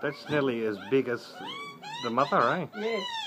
That's nearly as big as the mother, eh? Yes.